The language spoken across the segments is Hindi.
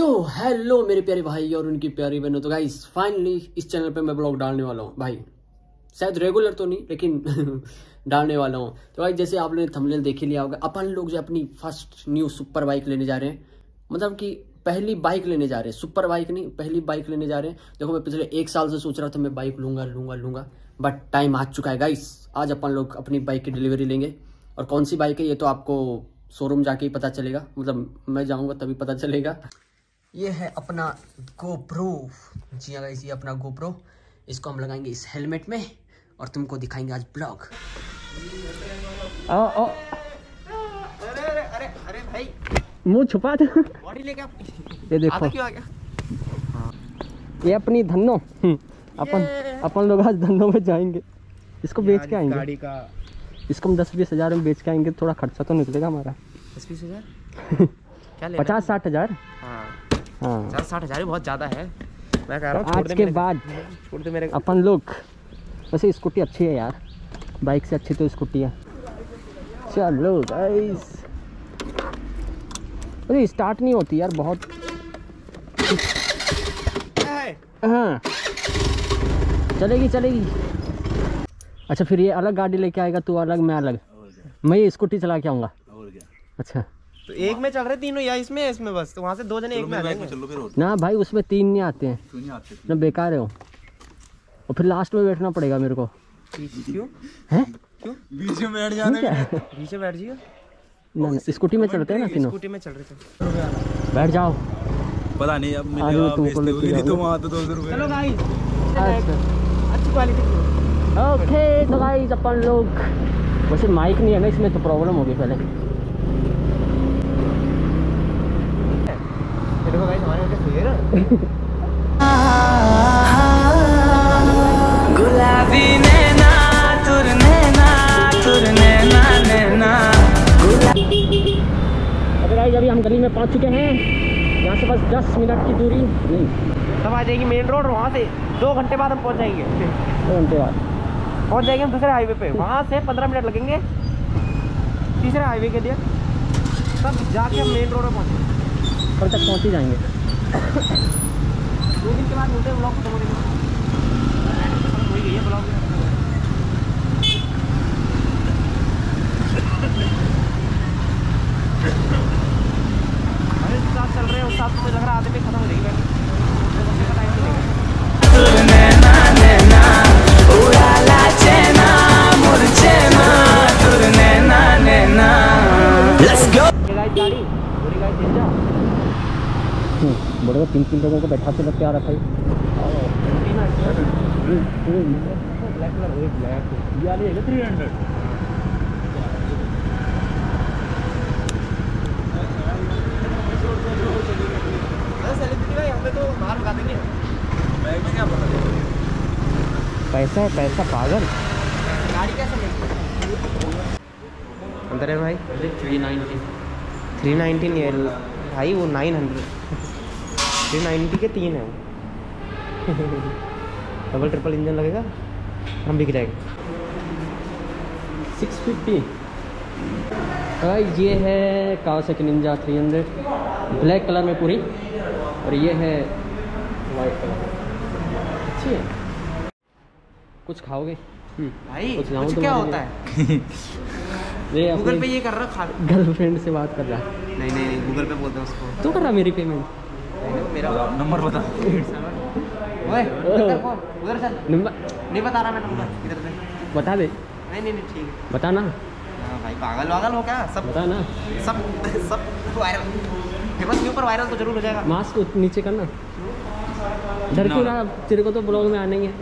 तो हेलो मेरे प्यारे भाई और उनकी प्यारी बहनों। तो गाइस फाइनली इस चैनल पे मैं ब्लॉग डालने वाला हूँ। भाई, शायद रेगुलर तो नहीं, लेकिन डालने वाला हूँ। तो भाई जैसे आप लोगों ने थंबनेल देख लिया होगा, अपन लोग जो अपनी फ़र्स्ट न्यू सुपर बाइक लेने जा रहे हैं मतलब कि पहली बाइक लेने जा रहे हैं। सुपर बाइक नहीं, पहली बाइक लेने जा रहे हैं। देखो, मैं पिछले एक साल से सोच रहा था मैं बाइक लूँगा लूँगा लूँगा बट टाइम आ चुका है। गाइस आज अपन लोग अपनी बाइक की डिलीवरी लेंगे। और कौन सी बाइक है, ये तो आपको शोरूम जाके ही पता चलेगा। मतलब मैं जाऊँगा तभी पता चलेगा। ये है अपना गोप्रो जी हाँ ये अपना गोप्रो इसको हम लगाएँगे इस हेलमेट में और तुमको दिखाएँगे आज ब्लॉग ओ ओ। अरे अरे अरे अरे भाई। मुँह छुपा दे। बॉडी लेके ये देखो। क्यों आ गया? ये अपनी धन्नो। हम्म, अपन अपन लोग आज धन्नो में जाएँगे। इसको बेच के आएँगे। गाड़ी का इसको हम दस बीस हज़ार में बेच के आएँगे। थोड़ा खर्चा तो निकलेगा हमारा। दस बीस हज़ार? पचास साठ हज़ार? हाँ। हाँ। साठ हज़ार भी बहुत ज़्यादा है। मैं कह रहा हूँ आज के बाद छोड़ दे मेरे अपन लोग वैसे स्कूटी अच्छी है यार। बाइक से अच्छी तो स्कूटी है। चलो गाइस अरे स्टार्ट नहीं होती यार बहुत। हाँ। चलेगी चलेगी। अच्छा फिर ये अलग गाड़ी लेके आएगा तू अलग मैं अलग। मैं ये स्कूटी चला के आऊँगा। अच्छा। तो एक में चल रहे तीनों या इसमें इसमें बस तो वहाँ से दो जने एक में आ जाएँगे। ना भाई उसमें तीन नहीं आते हैं। ना बेकार है वो। और फिर लास्ट में बैठना पड़ेगा मेरे को। क्यों? हैं? क्यों? बीच में बैठ ठीक पीछे बैठ जाइए। ना ना, स्कूटी में चलते हैं ना तीनों। स्कूटी में चल रहे थे। बैठ जाओ। पता नहीं अब बेचते लेके नहीं तो वहाँ तो दो सौ रुपये चलो भाई अच्छा। अच्छी क्वालिटी की ओके तो गाइस अपन लोग वैसे माइक नहीं है ना इसमें तो प्रॉब्लम होगी पहले। देखो भाई हमारे गुलाबी नैना तुर नैना तुर नैना नैना। अगर गाइस अभी हम गली में पहुँच चुके हैं। यहाँ से बस 10 मिनट की दूरी। नहीं। तब आ जाएगी मेन रोड वहाँ से दो घंटे बाद हम पहुँच जाएँगे। दो घंटे बाद। पहुँच जाएँगे हम दूसरे हाईवे पे। वहाँ से पंद्रह मिनट लगेंगे तीसरे हाईवे के लिए। तब जाके हम मेन रोड पर पहुँचेंगे। कल तक पहुँच ही जाएँगे। दो दिन के बाद मिलते हैं ब्लॉग को बड़े तीन तीन लोगों को बैठा के रख आ रखा है। पैसा है पैसा पागल। गाड़ी कैसे अंदर है भाई। थ्री नाइनटी थ्री नाइनटीन ये भाई वो नाइन हंड्रेड थ्री नाइन्टी के तीन है वो। डबल ट्रिपल इंजन लगेगा हम बिक जाएँगे। सिक्स फिफ्टी ये है Kawasaki Ninja three hundred black colour में पूरी और ये है वाइट कलर अच्छी है। कुछ खाओगे? हम्म, भाई कुछ कुछ क्या होता है? ये गूगल पे ये कर रहा खा गर्लफ्रेंड से बात कर रहा है। नहीं नहीं नहीं गूगल पे बोलते हैं उसको। तू कर रहा मेरी पेमेंट मेरा नंबर बता। ओए उधर चल नंबर नहीं बता रहा मैं नंबर इधर से। बता दे। नहीं नहीं ठीक है। बता ना हाँ भाई पागल वागल हो क्या? सब बता ना सब सब वायरल फ़ेमस वायरल तो ज़रूर हो जाएगा। मास्क नीचे करना। डर क्यों रहा? तेरे को तो ब्लॉग में आना ही है।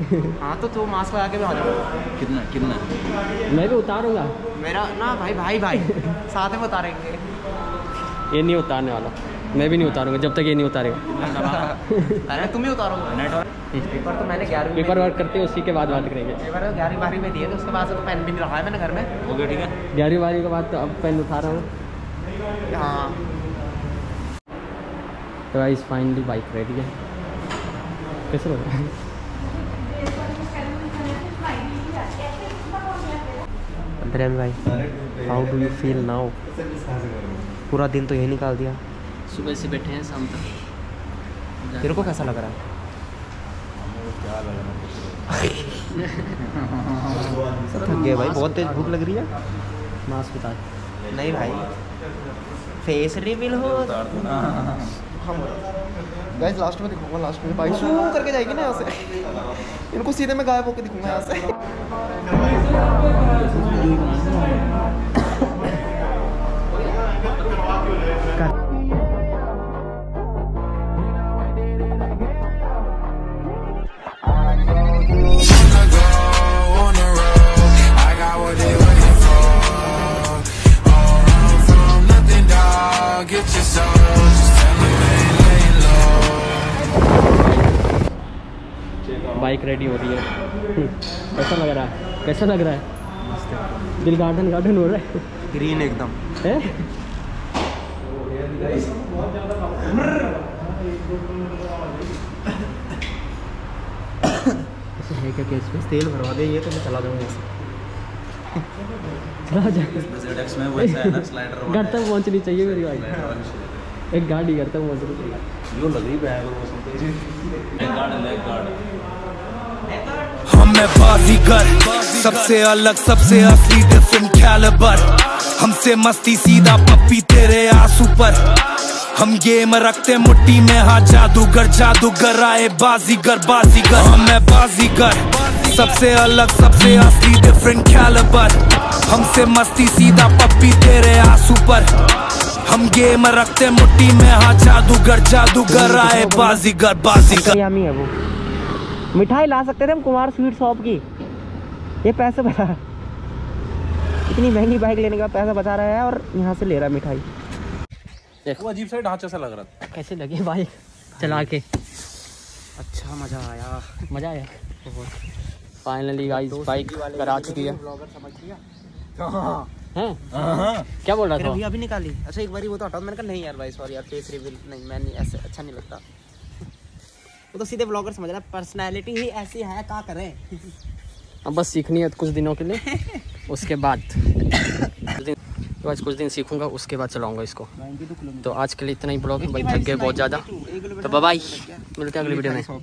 हाँ तो तू मास्क लगा के भी आ जाओ कितना कितना? मैं भी उतारूँगा। मेरा ना भाई भाई भाई। साथ में उतारेंगे। ये नहीं उतारने वाला। मैं भी नहीं उतारूँगा जब तक ये नहीं उतारेगा। अरे तुम ही उतारोगे? पेपर तो मैंने ग्यारहवीं पेपर वर्क करते हैं उसी के बाद बात करेंगे। पेपर तो ग्यारहवीं बारहवीं में दिए थे उसके बाद से तो पेन भी नहीं रखा है मैंने घर में। हो गया ठीक है। ग्यारहवीं बारहवीं के बाद तो अब पेन उठा रहा हूँ। हाँ। तो गाइस फाइनली बाइक रेडी है। कैसे लग रहा है भाई how do you feel now पूरा दिन तो यही निकाल दिया। सुबह से बैठे हैं शाम तक। तेरे को कैसा लग रहा है? थक गए भाई बहुत तेज भूख लग रही है। मास्क उतार नहीं भाई फेस रिवील हो। गाइस लास्ट में दिखाऊँगा लास्ट में। भाई शू करके जाएगी ना यहाँ से। इनको सीधे में गायब होकर दिखूँगा यहाँ से। बाइक रेडी हो रही है। कैसा लग रहा है? कैसा लग रहा है? दिल गार्डन गार्डन हो रहा है। ग्रीन एकदम। हैं? है क्या केस में? तेल भरवा दे ये तो मैं चला दूँगा चला जा। जेडेक्स में वैसा है ना स्लाइडर घर तक पहुँचनी चाहिए मेरी बाइक एक गाड़ी घर तक पहुंचनी चाहिए। यो लग रही बैग मैं बाजीगर सबसे अलग, सबसे असली डिफरेंट कैलिबर हमसे मस्ती सीधा पप्पी तेरे आँसू पर। हम गेम रखते मुट्ठी में हाँ जादूगर जादूगर आए बाजीगर बाजीगर। हम मैं बाजीगर, सबसे अलग, सबसे असली डिफरेंट कैलिबर हमसे मस्ती सीधा पप्पी तेरे आँसू पर। हम गेम रखते मुट्ठी में हाँ जादूगर जादूगर आए बाजीगर बाजीगर। मिठाई ला सकते थे हम कुमार स्वीट शॉप की। ये पैसे बचा। इतनी महँगी बाइक लेने का पैसा बचा रहा है और यहाँ से ले रहा है मिठाई। वो अजीब सा ढांचा सा लग रहा था। कैसे लगे बाइक चला के। अच्छा मज़ा आया। मज़ा आया। फाइनली गाइस बाइक करा चुकी है। हैं। क्या बोल रहा था? भैया अभी निकाली। अच्छा एक बारी वो तो हटाओ। मैंने कहा नहीं यार भाई सॉरी यार फेस रिवील नहीं मैं नहीं ऐसे अच्छा नहीं लगता। वो तो सीधे ब्लॉगर समझ रहा है। पर्सनैलिटी ही ऐसी है क्या करें? अब बस सीखनी है कुछ दिनों के लिए। उसके बाद। तो आज कुछ दिन सीखूँगा उसके बाद चलाऊँगा इसको। तो आज के लिए इतना ही ब्लॉग। है भाई थक गए बहुत ज़्यादा। तो बाय। मिलते हैं अगली वीडियो में।